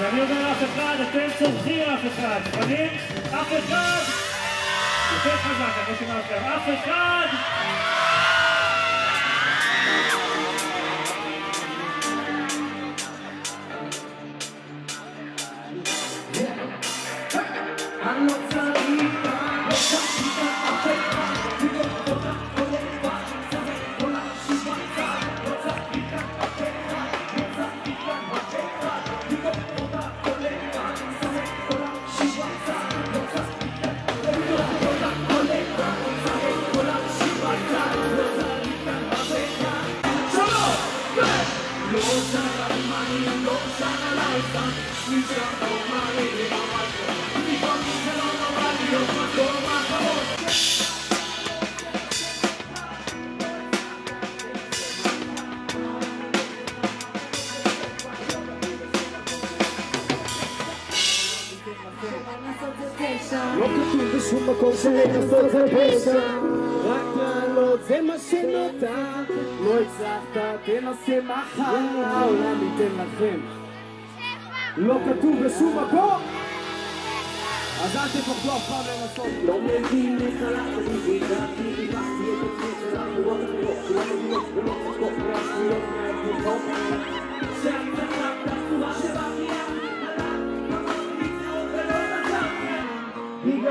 אני אומר אף אחד, אתם צורכים אף אחד, מוכנים? אף אחד! יותר חזק, אני לא שומע אתכם, אף אחד! אני לא Welcome to this room, my close celebration. זה מה שנותר, לא הצלחת, תנסה מחר, העולם ייתן לכם. לא כתוב בשום מקום! אז אל תפחדו אף פעם לנסות. לא מבין איך הלכת בשביל דרכי, דיברתי את עצמי של הרמורות הגדולות, לא של המדינות ולא צודקות מהשניות לא מהגבולות. לא שהיית שם את התצורה שבקריאה, עלה, אמרתי מצרות ולא מצאתי.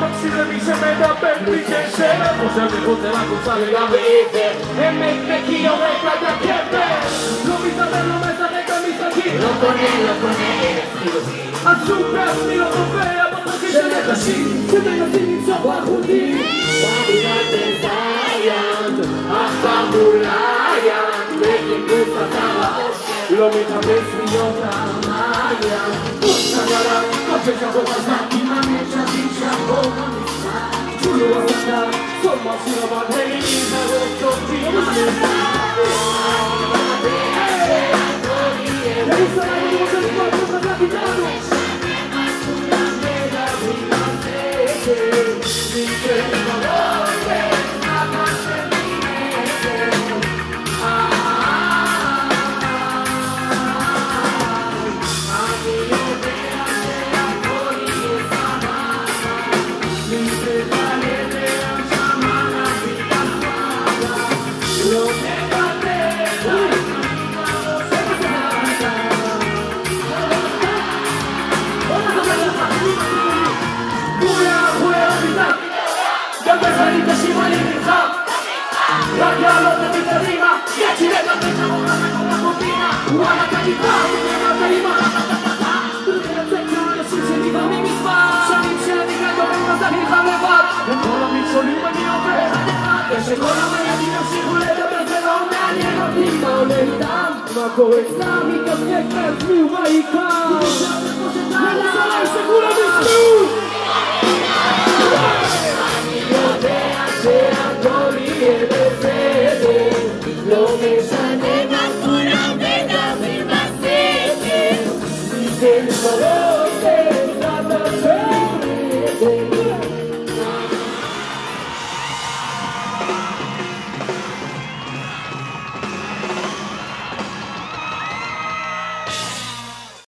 Μαξιδεύεις εμένα παίρνει και εσένα Πως αν εγώ τεράκο να λίγα βείτε Εμένα κύριο με κάτια και με Λόμιτα μέλλον μέσα με καμίς τα κύριο Λοκονέ, είναι από το κύριο Σε μετασύ, σε μετασύνη τσοπαχουτή αχ τα Lolita wyfriona Maria Ustawiała Poprzeciągła znaki כלבי זמנים קשים אני נלחם רק לעלות תמיד קדימה יד שלי לתת למורה וכל החובינה וואלה כתיבה ומרמה קדימה וכל המכשולים אני עובר אחד אחד ושכל המיידים ימשיכו לדבר זה לא מעניין אותי מה עולה איתם מה קורה סתם מתאפק בעצמי ומה עיקר וכולם יסתכלו Yes.